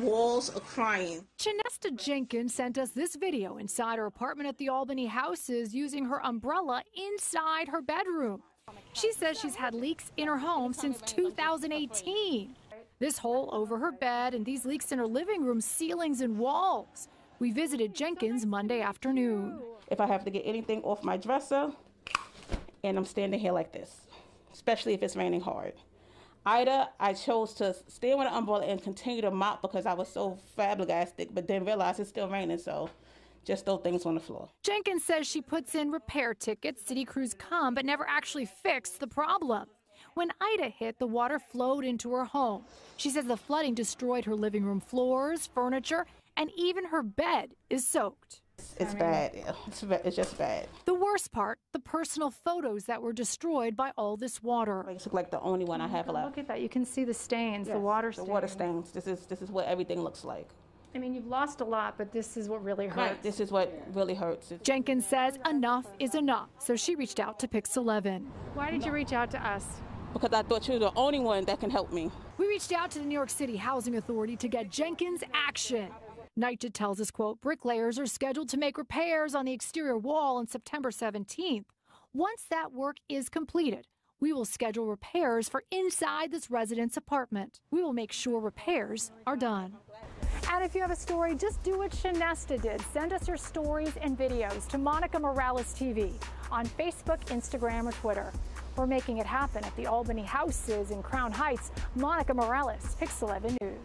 Walls are crying. Janesta Jenkins sent us this video inside her apartment at the Albany Houses using her umbrella inside her bedroom. She says she's had leaks in her home since 2018. This hole over her bed and these leaks in her living room ceilings and walls. We visited Jenkins Monday afternoon. If I have to get anything off my dresser, and I'm standing here like this, especially if it's raining hard. Ida, I chose to stay with an umbrella and continue to mop because I was so flabbergasted, but then realized it's still raining, so just throw things on the floor. Jenkins says she puts in repair tickets, city crews come, but never actually fix the problem. When Ida hit, the water flowed into her home. She says the flooding destroyed her living room floors, furniture, and even her bed is soaked. It's bad. It's, it's just bad. The worst part, the personal photos that were destroyed by all this water. It's like the only one I have left. Look at that. You can see the stains, Yes, the water The stains. water stains. This is this is what everything looks like. I mean, you've lost a lot, but this is what really hurts. Right. This is what really hurts. Jenkins says enough is enough, so she reached out to Pix 11. Why did you reach out to us? Because I thought you were the only one that can help me. We reached out to the New York City Housing Authority to get Jenkins action. NYCHA tells us, quote, bricklayers are scheduled to make repairs on the exterior wall on September 17th. Once that work is completed, we will schedule repairs for inside this resident's apartment. We will make sure repairs are done. And if you have a story, just do what Shanesta did. Send us your stories and videos to Monica Morales TV on Facebook, Instagram, or Twitter. We're making it happen at the Albany Houses in Crown Heights. Monica Morales, Pix 11 News.